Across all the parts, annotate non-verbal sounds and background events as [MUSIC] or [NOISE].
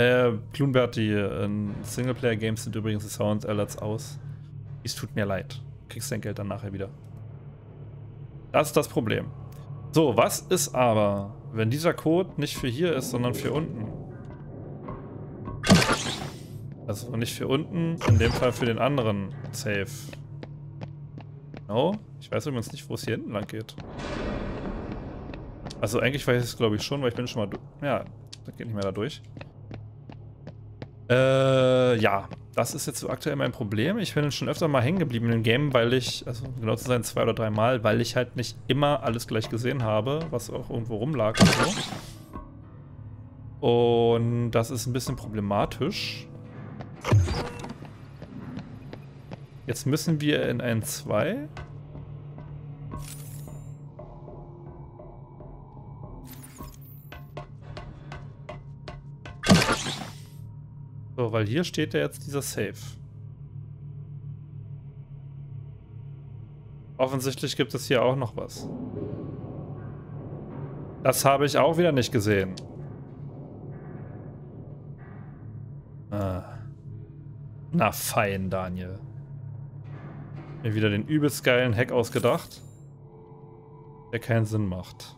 Äh, Klunbert, die äh, Singleplayer-Games sind übrigens die Sound-Alerts aus. Es tut mir leid. Kriegst dein Geld dann nachher wieder. Das ist das Problem. So, was ist aber, wenn dieser Code nicht für hier ist, sondern für unten? Also nicht für unten, in dem Fall für den anderen Safe. No? Ich weiß übrigens nicht, wo es hier hinten lang geht. Also eigentlich weiß ich es glaube ich schon, weil ich bin schon mal... Ja, das geht nicht mehr da durch. Äh, ja. Das ist jetzt so aktuell mein Problem. Ich bin schon öfter mal hängen geblieben dem Game, weil ich, also genau zu sein, zwei oder drei Mal, weil ich halt nicht immer alles gleich gesehen habe, was auch irgendwo rumlag und so. Und das ist ein bisschen problematisch. Jetzt müssen wir in ein 2. Weil hier steht ja jetzt dieser Safe. Offensichtlich gibt es hier auch noch was. Das habe ich auch wieder nicht gesehen. Ah. Na fein, Daniel. Mir wieder den übelst geilen Hack ausgedacht, der keinen Sinn macht.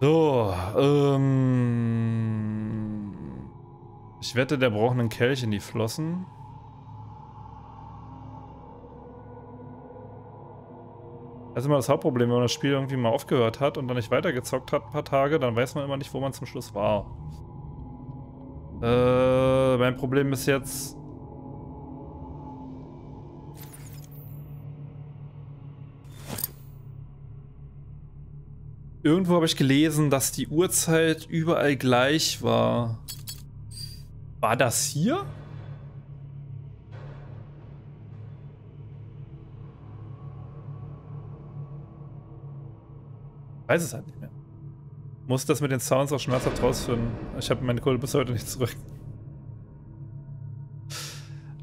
So, ähm... Ich wette, der braucht einen Kelch in die Flossen. Das ist immer das Hauptproblem, wenn man das Spiel irgendwie mal aufgehört hat und dann nicht weitergezockt hat ein paar Tage, dann weiß man immer nicht, wo man zum Schluss war. Äh, mein Problem ist jetzt... Irgendwo habe ich gelesen, dass die Uhrzeit überall gleich war. War das hier? weiß es halt nicht mehr. Muss das mit den Sounds auch schmerzhaft rausfinden. Ich habe meine Kohle bis heute nicht zurück.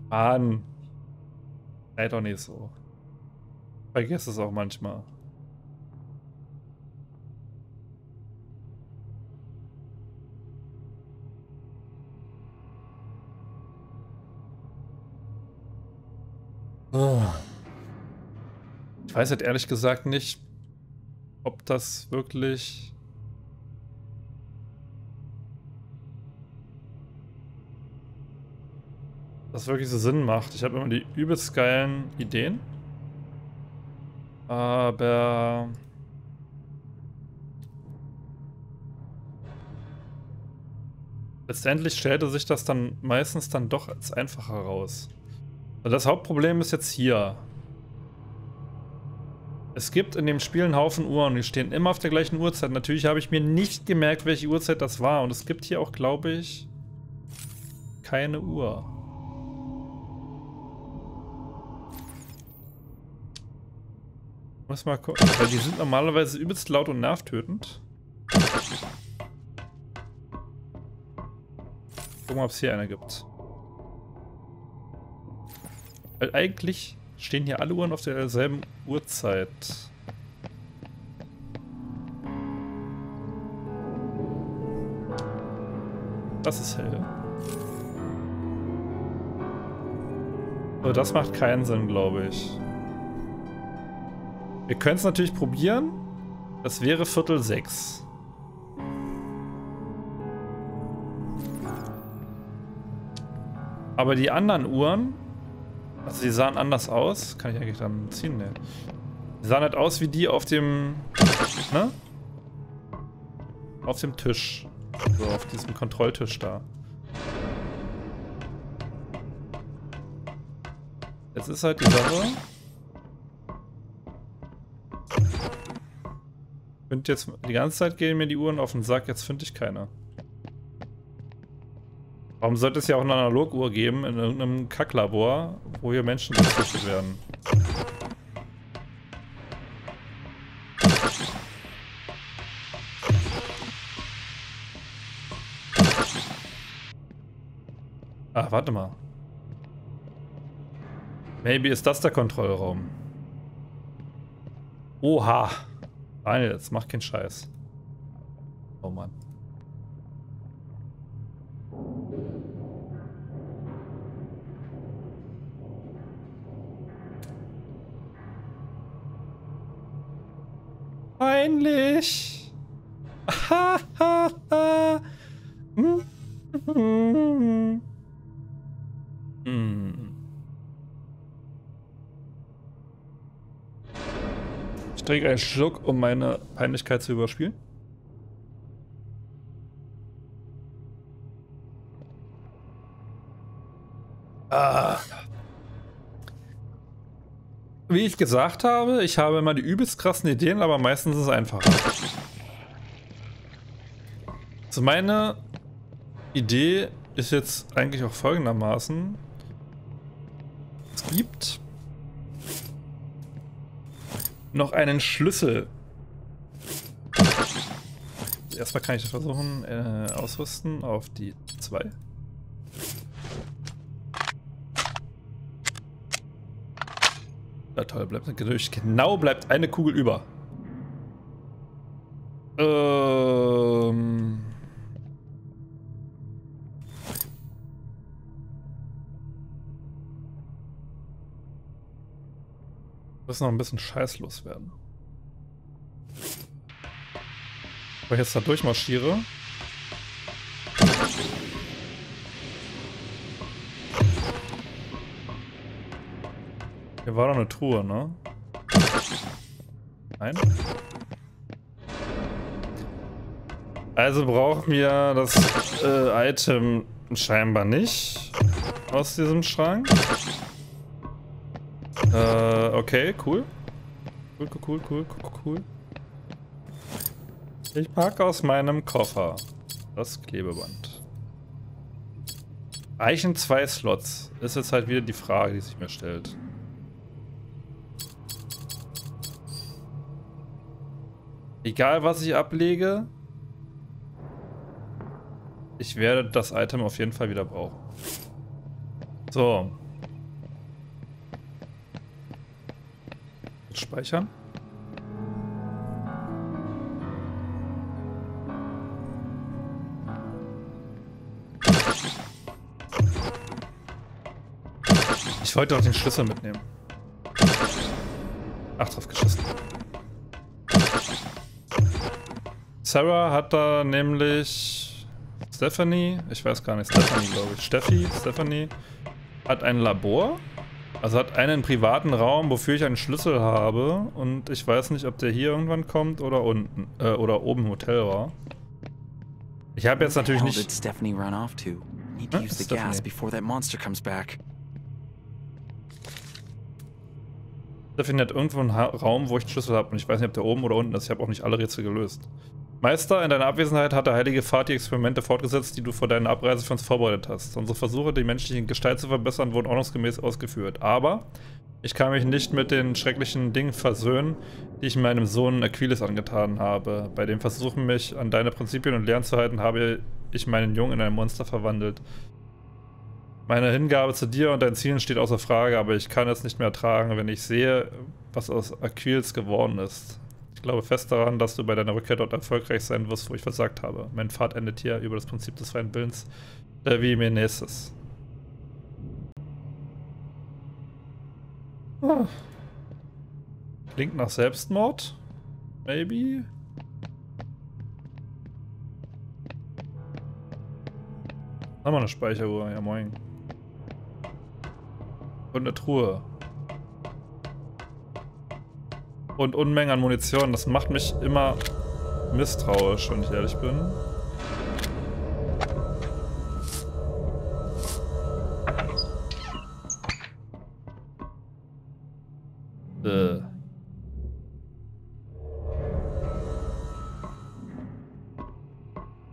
Mann. Sei doch nicht so. Vergiss es auch manchmal. Weiß halt ehrlich gesagt nicht, ob das wirklich... Das wirklich so Sinn macht. Ich habe immer die übelst geilen Ideen. Aber... Letztendlich stellte sich das dann meistens dann doch als einfacher raus. Also das Hauptproblem ist jetzt hier. Es gibt in dem Spiel einen Haufen Uhren, die stehen immer auf der gleichen Uhrzeit. Natürlich habe ich mir nicht gemerkt, welche Uhrzeit das war. Und es gibt hier auch, glaube ich, keine Uhr. Muss mal gucken, weil die sind normalerweise übelst laut und nervtötend. Gucken, ob es hier eine gibt. Weil eigentlich stehen hier alle Uhren auf derselben Uhrzeit. Das ist hell. Aber das macht keinen Sinn, glaube ich. Wir können es natürlich probieren. Das wäre Viertel sechs. Aber die anderen Uhren also die sahen anders aus. Kann ich eigentlich dann ziehen? Ne. Die sahen halt aus wie die auf dem... Ne? Auf dem Tisch. So, auf diesem Kontrolltisch da. Jetzt ist halt die Sache... Ich finde jetzt... Die ganze Zeit gehen mir die Uhren auf den Sack, jetzt finde ich keine. Warum sollte es ja auch eine Analoguhr geben in irgendeinem Kacklabor, wo hier Menschen gezüchtet werden? Ach, warte mal. Maybe ist das der Kontrollraum. Oha. Daniel, jetzt mach keinen Scheiß. Oh Mann. Peinlich. Ich trinke einen Schluck, um meine Peinlichkeit zu überspielen. Wie ich gesagt habe, ich habe immer die übelst krassen Ideen, aber meistens ist es einfacher. Also meine Idee ist jetzt eigentlich auch folgendermaßen. Es gibt noch einen Schlüssel. Erstmal kann ich versuchen, äh, ausrüsten auf die 2. Na toll, bleibt natürlich genau bleibt eine Kugel über. Ähm. Muss noch ein bisschen scheißlos werden. Weil ich jetzt da durchmarschiere. Hier war doch eine Truhe, ne? Nein? Also brauchen wir das äh, Item scheinbar nicht aus diesem Schrank. Äh, okay, cool. Cool, cool, cool, cool, cool. Ich packe aus meinem Koffer das Klebeband. Reichen zwei Slots? Ist jetzt halt wieder die Frage, die sich mir stellt. Egal was ich ablege, ich werde das Item auf jeden Fall wieder brauchen. So. Speichern. Ich wollte auch den Schlüssel mitnehmen. Ach, drauf geschissen. Sarah hat da nämlich Stephanie, ich weiß gar nicht, Stephanie glaube ich, Steffi, Stephanie, hat ein Labor. Also hat einen privaten Raum, wofür ich einen Schlüssel habe und ich weiß nicht, ob der hier irgendwann kommt oder unten äh, oder oben im Hotel war. Ich habe jetzt natürlich nicht. Stephanie run off to? Need to use the gas before that monster comes back. Stephanie hat irgendwo einen Raum, wo ich einen Schlüssel habe und ich weiß nicht, ob der oben oder unten ist. Ich habe auch nicht alle Rätsel gelöst. Meister, in deiner Abwesenheit hat der heilige Vater die Experimente fortgesetzt, die du vor deiner Abreise für uns vorbereitet hast. Unsere Versuche, die menschliche Gestalt zu verbessern, wurden ordnungsgemäß ausgeführt. Aber ich kann mich nicht mit den schrecklichen Dingen versöhnen, die ich meinem Sohn Aquiles angetan habe. Bei dem Versuchen, mich an deine Prinzipien und Lehren zu halten, habe ich meinen Jungen in ein Monster verwandelt. Meine Hingabe zu dir und deinen Zielen steht außer Frage, aber ich kann es nicht mehr ertragen, wenn ich sehe, was aus Aquiles geworden ist glaube fest daran, dass du bei deiner Rückkehr dort erfolgreich sein wirst, wo ich versagt habe. Mein Pfad endet hier über das Prinzip des freien Willens, der wie Meneses. Ah. Klingt nach Selbstmord? Maybe? Haben wir eine Speicheruhr? Ja, moin. Und eine Truhe und Unmengen an Munition. Das macht mich immer misstrauisch, wenn ich ehrlich bin. Äh.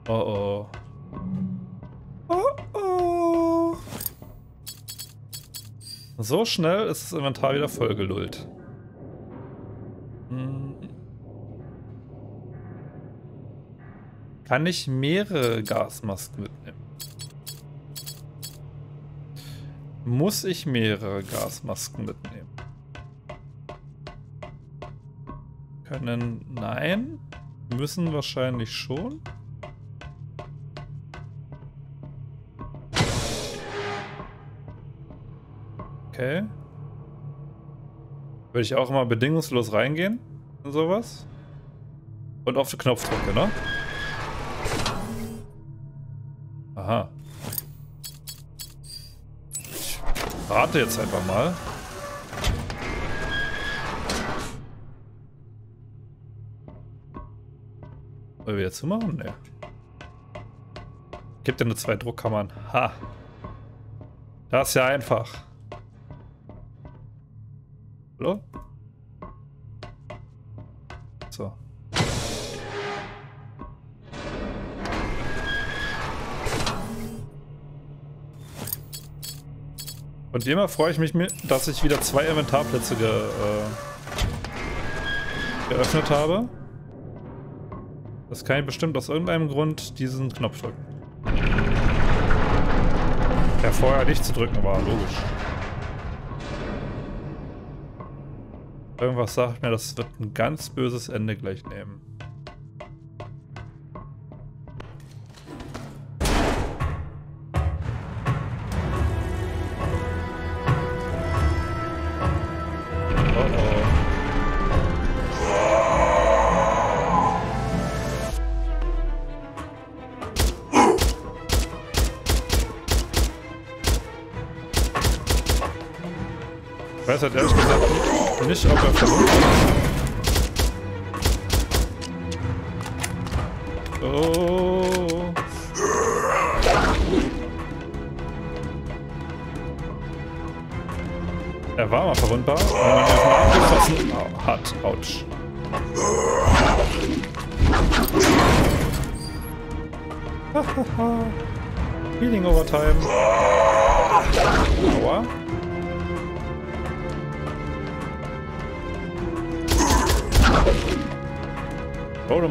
Oh oh. Oh oh. So schnell ist das Inventar wieder vollgelullt. Kann ich mehrere Gasmasken mitnehmen? Muss ich mehrere Gasmasken mitnehmen? Können... Nein. Müssen wahrscheinlich schon. Okay. Würde ich auch immer bedingungslos reingehen in sowas? Und auf den Knopf drücke, ne? Aha. Ich rate jetzt einfach mal. Wollen wir jetzt zumachen? Ne. Gibt ja nur zwei Druckkammern. Ha. Das ist ja einfach. Hallo? Und wie immer freue ich mich, dass ich wieder zwei Inventarplätze ge, äh, geöffnet habe. Das kann ich bestimmt aus irgendeinem Grund diesen Knopf drücken. Der vorher nicht zu drücken war, logisch. Irgendwas sagt mir, das wird ein ganz böses Ende gleich nehmen. Weiß halt ehrlich gesagt nicht, ob er verrückt ist. Oh. Er war mal verwundbar und man ihn mal abgeschossen hat. Autsch. [LAUGHS] Healing Overtime. Aua.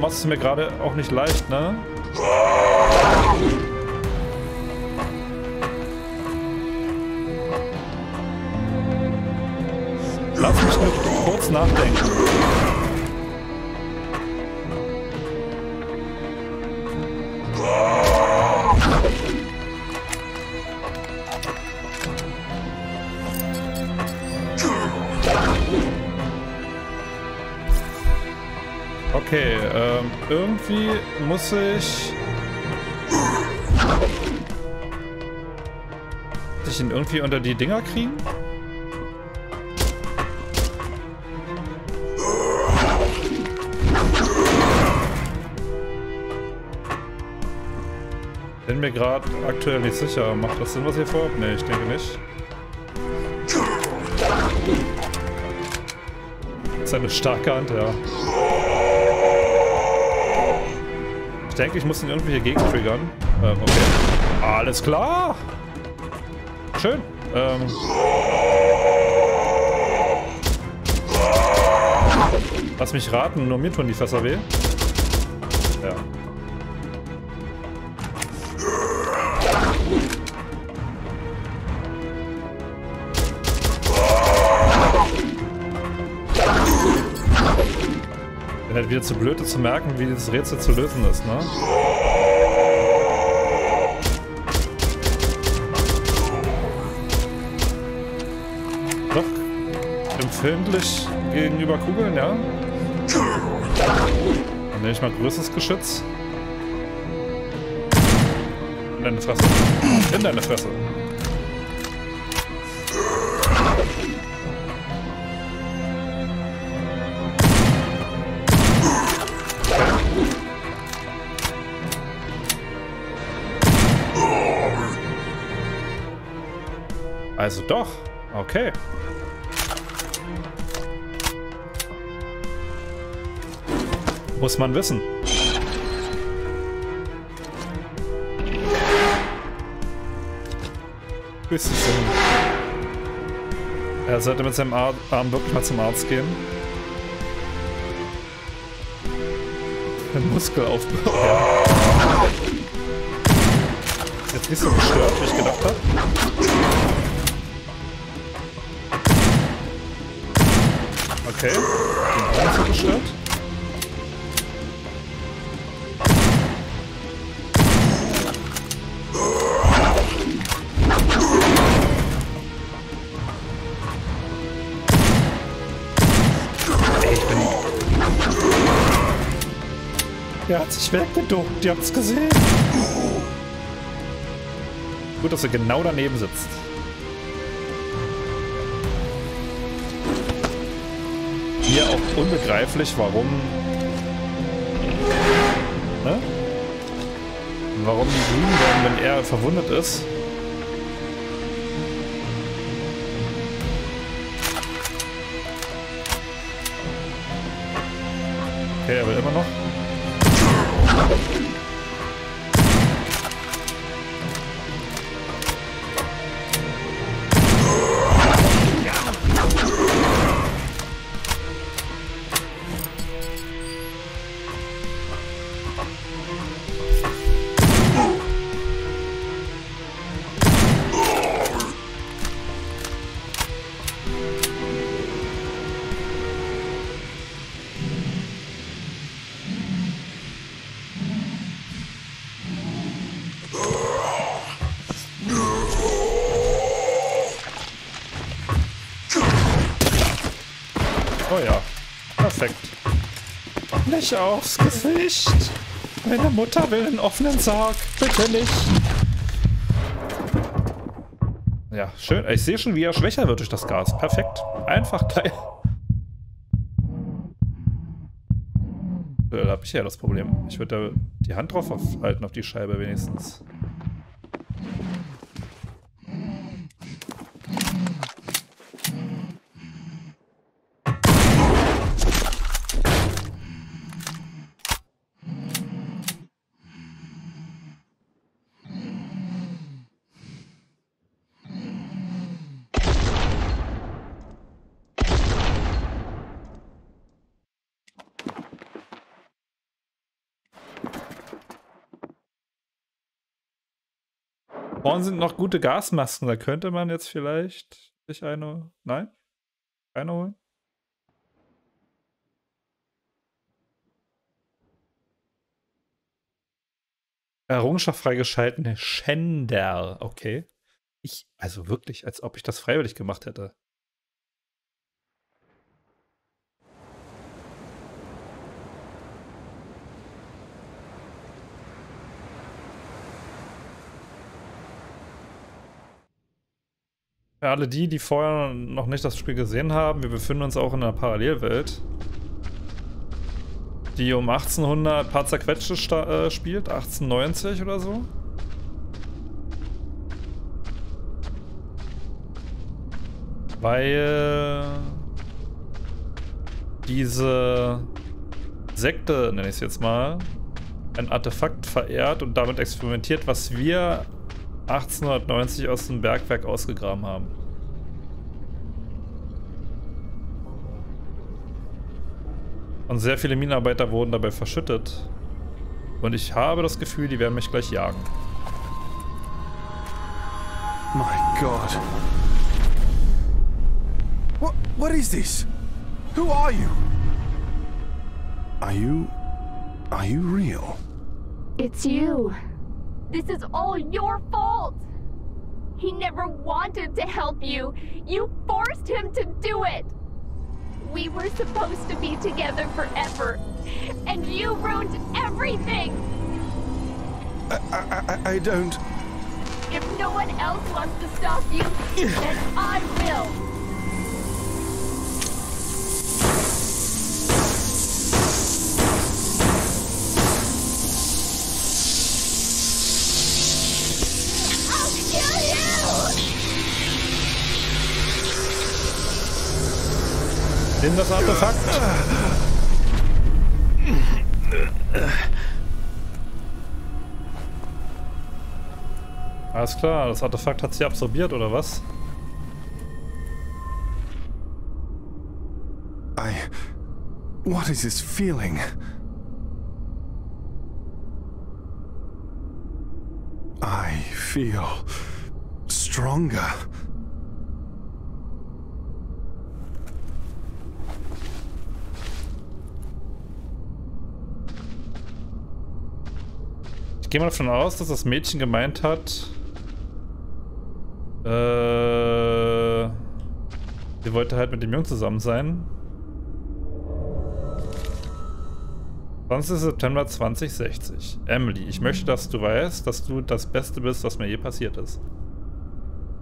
Machst es mir gerade auch nicht leicht, ne? Lass mich nur kurz nachdenken. Okay, ähm, irgendwie muss ich... Muss ich ihn irgendwie unter die Dinger kriegen? Bin mir gerade aktuell nicht sicher. Macht das Sinn, was ihr vorhabt? Ne, ich denke nicht. Das ist eine starke Hand, ja. Ich denke, ich muss ihn irgendwie hier gegen triggern. Ähm, okay. Alles klar. Schön. Ähm. Lass mich raten, nur mir tun die Fässer weh. Zu blöd, zu merken, wie dieses Rätsel zu lösen ist, ne? Doch empfindlich gegenüber Kugeln, ja? Dann nehme ich mal größeres Geschütz. In deine Fresse. In deine Fresse. Doch. Okay. Muss man wissen. Grüß Er sollte mit seinem Arm wirklich mal zum Arzt gehen. Muskelaufbau. Ja. Jetzt nicht so gestört, wie ich gedacht habe. Okay. Den Baum zerstört. Er hat sich weggeduckt, ihr habt's gesehen. Gut, dass er genau daneben sitzt. Unbegreiflich, warum... Ne? Warum die grün werden, wenn er verwundet ist. Okay, er will immer noch. Nicht aufs Gesicht. Meine Mutter will einen offenen Sarg. Bitte nicht. Ja, schön. Ich sehe schon, wie er schwächer wird durch das Gas. Perfekt. Einfach geil. Da habe ich ja das Problem. Ich würde da die Hand drauf halten, auf die Scheibe wenigstens. Vorne sind noch gute Gasmasken. Da könnte man jetzt vielleicht sich eine. Nein? Keine holen? Errungenschaft freigeschalten. Schänder. Okay. Ich, also wirklich, als ob ich das freiwillig gemacht hätte. Für alle die, die vorher noch nicht das Spiel gesehen haben, wir befinden uns auch in einer Parallelwelt, die um 1800 paar zerquetschte äh, spielt, 1890 oder so. Weil diese Sekte, nenne ich es jetzt mal, ein Artefakt verehrt und damit experimentiert, was wir 1890 aus dem Bergwerk ausgegraben haben. Und sehr viele Minenarbeiter wurden dabei verschüttet. Und ich habe das Gefühl, die werden mich gleich jagen. My God. What, what is this? Who are you? Are you... Are you real? It's you. This is all your fault! He never wanted to help you. You forced him to do it! We were supposed to be together forever, and you ruined everything! I, I, I don't... If no one else wants to stop you, then I will! Nimm das Artefakt. Alles klar, das Artefakt hat sie absorbiert, oder was? I... What is this feeling? I feel... stronger. Gehe mal davon aus, dass das Mädchen gemeint hat, äh, sie wollte halt mit dem Jungen zusammen sein. 20. September 2060. Emily, ich möchte, dass du weißt, dass du das Beste bist, was mir je passiert ist.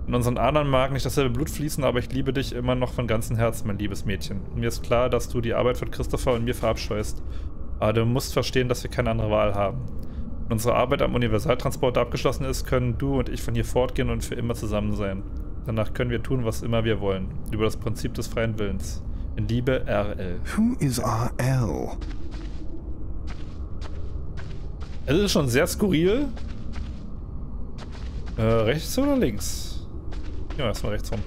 In unseren Adern mag nicht dasselbe Blut fließen, aber ich liebe dich immer noch von ganzem Herzen, mein liebes Mädchen. Und mir ist klar, dass du die Arbeit von Christopher und mir verabscheust. Aber du musst verstehen, dass wir keine andere Wahl haben. Wenn unsere Arbeit am Universaltransport abgeschlossen ist, können du und ich von hier fortgehen und für immer zusammen sein. Danach können wir tun, was immer wir wollen. Über das Prinzip des freien Willens. In Liebe, RL. Who is RL? Es ist schon sehr skurril. Äh, rechts oder links? Ja, erstmal rechts rum.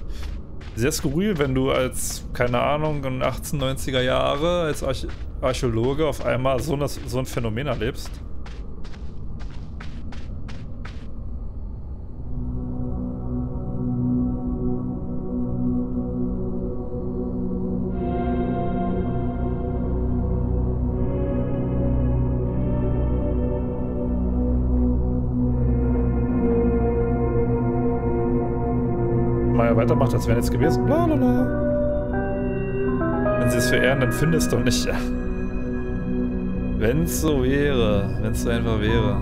Sehr skurril, wenn du als, keine Ahnung, in 1890er Jahre als Arch Archäologe auf einmal so, eine, so ein Phänomen erlebst. Weitermacht, als wäre nichts gewesen. Blablabla. Wenn sie es verehren, dann findest du nicht. [LAUGHS] Wenn es so wäre. Wenn es so einfach wäre.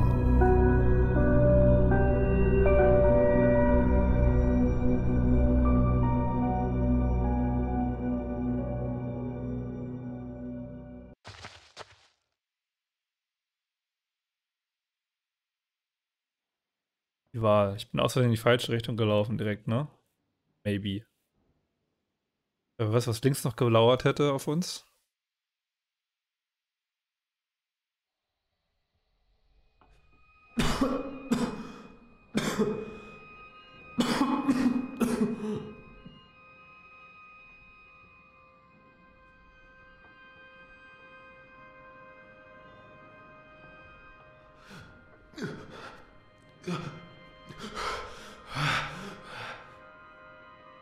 Wahl. Ich bin außerdem in die falsche Richtung gelaufen direkt, ne? Maybe. Wer weiß, was links noch gelauert hätte auf uns?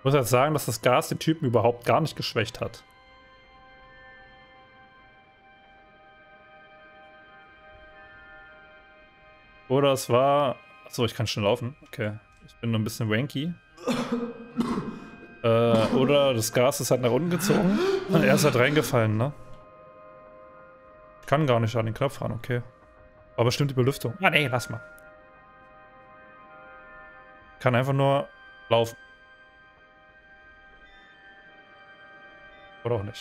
Muss jetzt sagen, dass das Gas den Typen überhaupt gar nicht geschwächt hat. Oder es war... Achso, ich kann schon laufen. Okay. Ich bin nur ein bisschen wanky. äh, oder das Gas ist halt nach unten gezogen. Und er ist halt reingefallen, ne? Ich kann gar nicht an den Knopf ran, okay. Aber bestimmt die Belüftung. Ah, nee, lass mal. Kann einfach nur laufen. Oder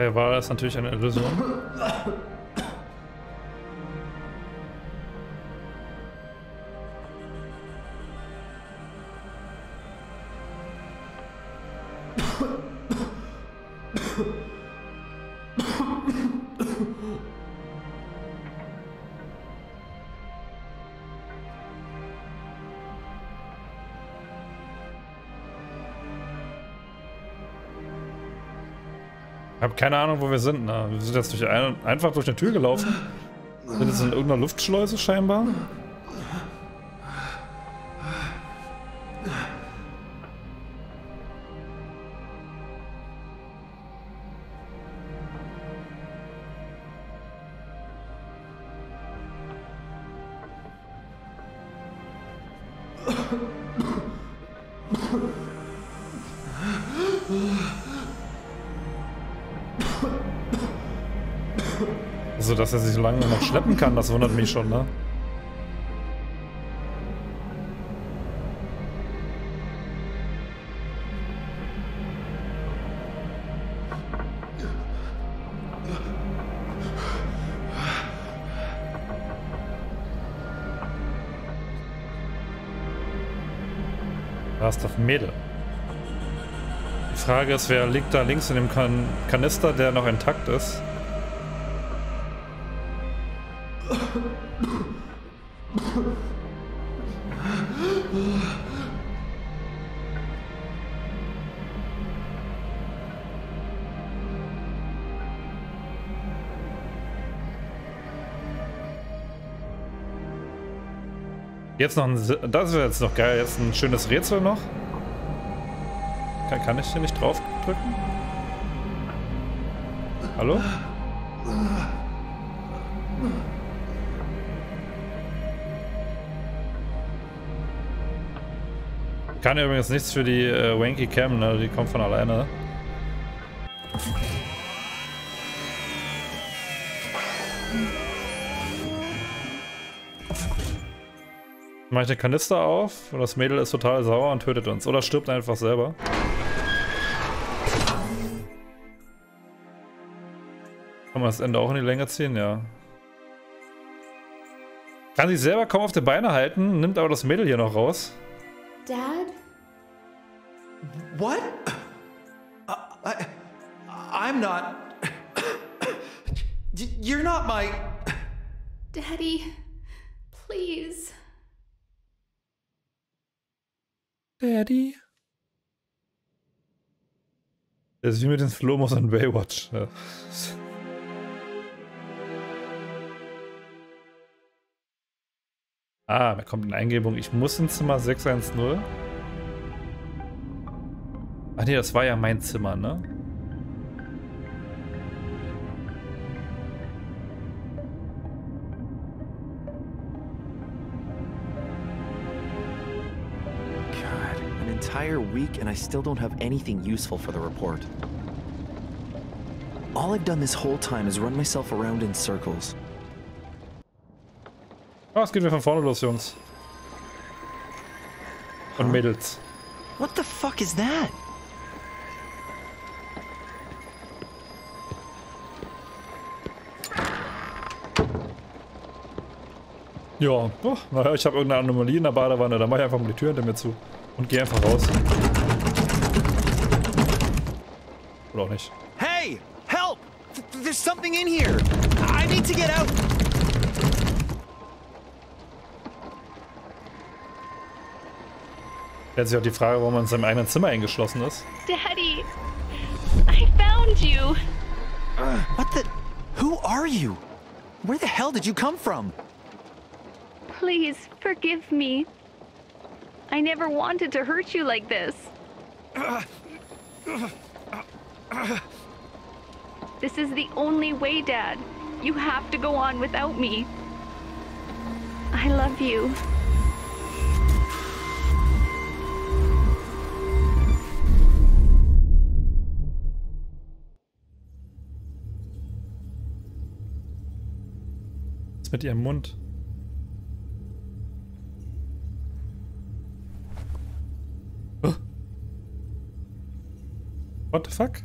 nicht. war das natürlich eine Illusion. Keine Ahnung, wo wir sind. Na, wir sind jetzt durch ein, einfach durch eine Tür gelaufen. Sind jetzt in irgendeiner Luftschleuse scheinbar. dass er sich so lange noch schleppen kann, das wundert mich schon, ne? Last of Mädel. Die Frage ist, wer liegt da links in dem kan Kanister, der noch intakt ist? Jetzt noch ein... Das wäre jetzt noch geil. Jetzt ein schönes Rätsel noch. Kann, kann ich hier nicht drauf drücken? Hallo? Kann ja übrigens nichts für die äh, Wanky Cam, ne? Die kommt von alleine. Mache ich den Kanister auf und das Mädel ist total sauer und tötet uns. Oder stirbt einfach selber. Kann man das Ende auch in die Länge ziehen? Ja. Kann sich selber kaum auf die Beine halten, nimmt aber das Mädel hier noch raus. Dad? What? I, I'm not. You're not my. Daddy, please. Daddy. Das ist wie mit den Slomos an Baywatch. Ja. Ah, da kommt eine Eingebung. Ich muss ins Zimmer 610. Ach nee, das war ja mein Zimmer, ne? Entire week and I still don't have anything useful for the report. All I've done this whole time is run myself around in circles. Ah, es geht wieder von vorne los, Jungs. Und Mädels. What the fuck is that? Ja, oh, naja, ich habe irgendeine Anomalie in der Badewanne. Dann mache ich einfach mal die Tür hinter mir zu. Und gehe einfach raus. Oder auch nicht. Hey! Help! Th- there's something in here! I need to get out! Stellt sich auch die Frage, warum man in seinem eigenen Zimmer eingeschlossen ist. Daddy, I found you. What the? Who are you? Where the hell did you come from? Please forgive me. I never wanted to hurt you like this. This is the only way, Dad. You have to go on without me. I love you. Mit ihrem Mund? What the fuck?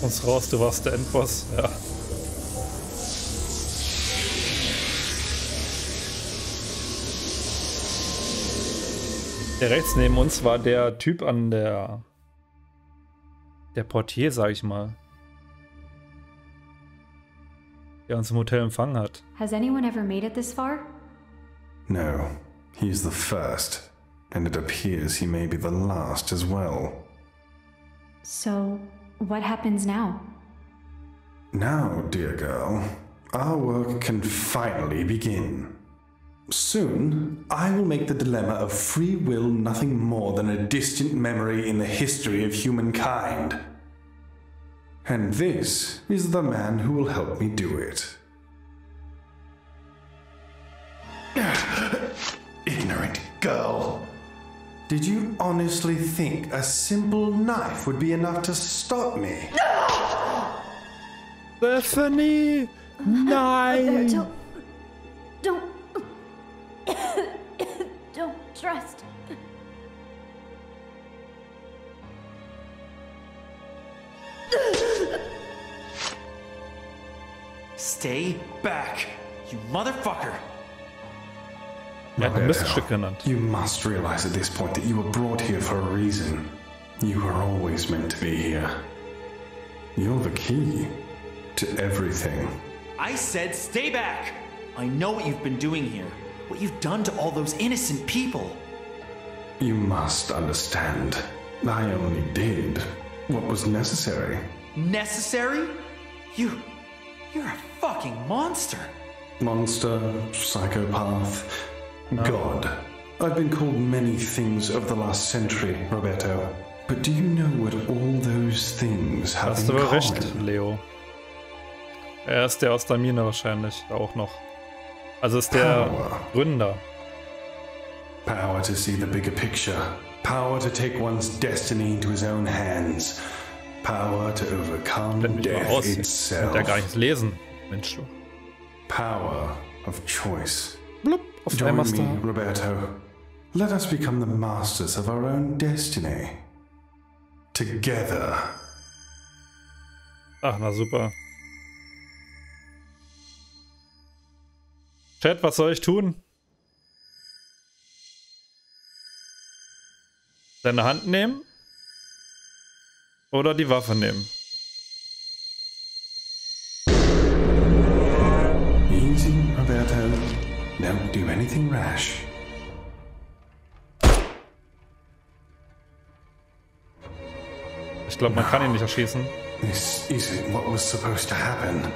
Kommst raus, du warst der Endboss. Ja. Der rechts neben uns war der Typ an der. Der Portier, sag ich mal. Der uns im Hotel empfangen hat. Has anyone ever made it this far? No, he's the first, and it appears he may be the last as well. So, what happens now? Now, dear girl, our work can finally begin. Soon, I will make the dilemma of free will nothing more than a distant memory in the history of humankind. And this is the man who will help me do it. [SIGHS] Ignorant girl. Did you honestly think a simple knife would be enough to stop me? [GASPS] Bethany! Nein! Don't. Don't. [COUGHS] don't trust. Stay back, you motherfucker! Er hat ein Miststück genannt. You must realize at this point that you were brought here for a reason. You were always meant to be here. You're the key to everything. I said stay back! I know what you've been doing here. What you've done to all those innocent people. You must understand. I only did what was necessary. Necessary? You. You're a fucking monster. Monster, psychopath, God. I've been called many things over the last century, Roberto. But do you know what all those things have Hast in du aber recht, common? Leo. Er ist der aus der Mine wahrscheinlich auch noch. Also ist der Power. Gründer. Power to see the bigger picture. Power to take one's destiny into his own hands. Power to overcome Blend mich mal death aus. Ich itself. kann ja gar nicht lesen. Mensch, du. Power of choice. Blub, auf Join einmal me. Roberto. Let us become the masters of our own destiny. Together. Ach, na super. Chat, was soll ich tun? Deine Hand nehmen? Oder die Waffe nehmen? Easy, Roberto. Don't do anything rash. Ich glaube, man kann ihn nicht erschießen. This isn't what was supposed to happen.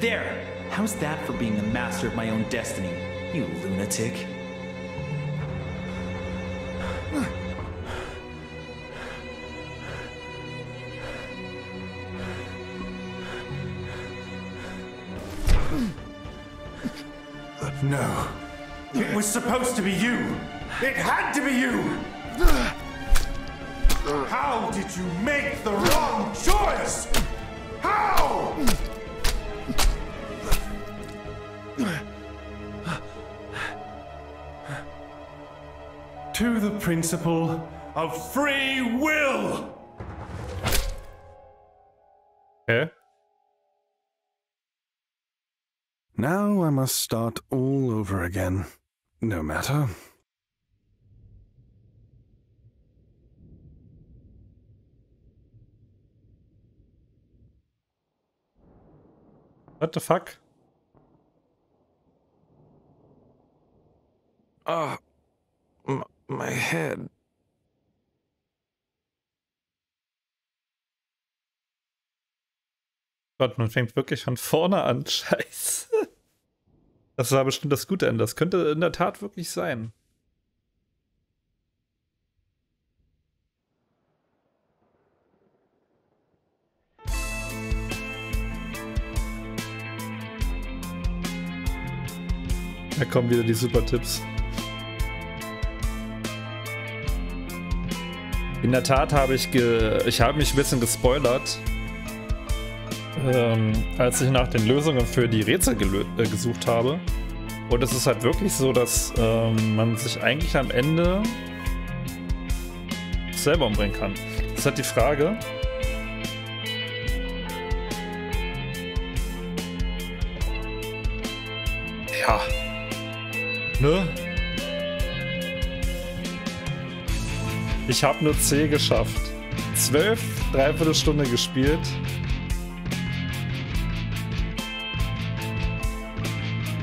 There! How's that for being the master of my own destiny, you lunatic? No. It was supposed to be you. It had to be you. How did you make the wrong choice? How? To the principle of free will. Okay. Now I must start all over again. No matter. What the fuck? Ah, m- my head. Gott, man fängt wirklich von vorne an. [LAUGHS] Scheiße. Das war bestimmt das gute Ende. Das könnte in der Tat wirklich sein. Da kommen wieder die super Tipps. In der Tat habe ich ich habe mich ein bisschen gespoilert, ähm, als ich nach den Lösungen für die Rätsel äh, gesucht habe. Und es ist halt wirklich so, dass ähm, man sich eigentlich am Ende selber umbringen kann. Das ist halt die Frage. Ja. Ne? Ich habe nur C geschafft. Zwölf, dreiviertel Stunde gespielt.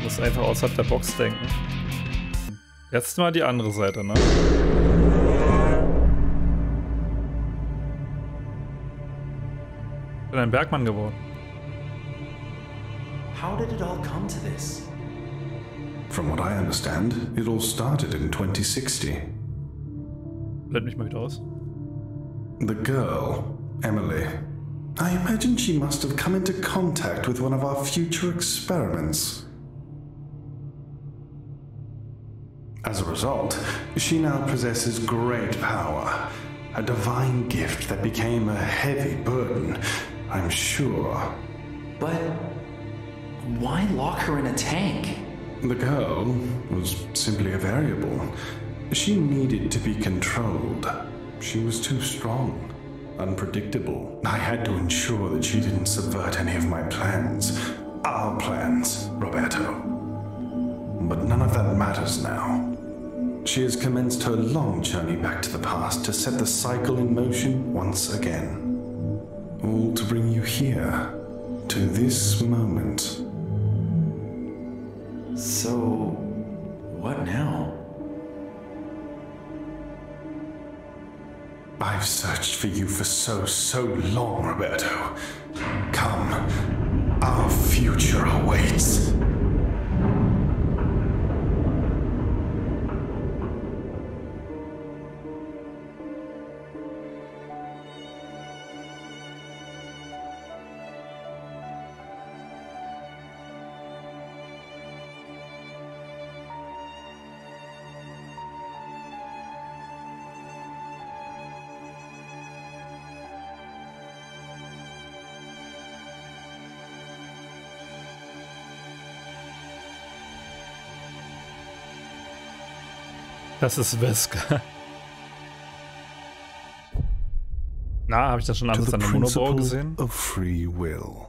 Muss einfach außerhalb der Box denken. Jetzt mal die andere Seite, ne? Ich bin ein Bergmann geworden. How did it all come to this? From what I understand, it all started in 2060. Blend mich mal wieder aus. The girl, Emily. I imagine she must have come into contact with one of our future experiments. As a result, she now possesses great power, a divine gift that became a heavy burden, I'm sure. But why lock her in a tank? The girl was simply a variable. She needed to be controlled. She was too strong. unpredictable. I had to ensure that she didn't subvert any of my plans. Our plans, Roberto. But none of that matters now. She has commenced her long journey back to the past to set the cycle in motion once again. All to bring you here, to this moment. So, what now? I've searched for you for so, so long, Roberto. Come, our future awaits. Das ist Wesker. Na, habe ich das schon alles an der Monobau gesehen? of free will.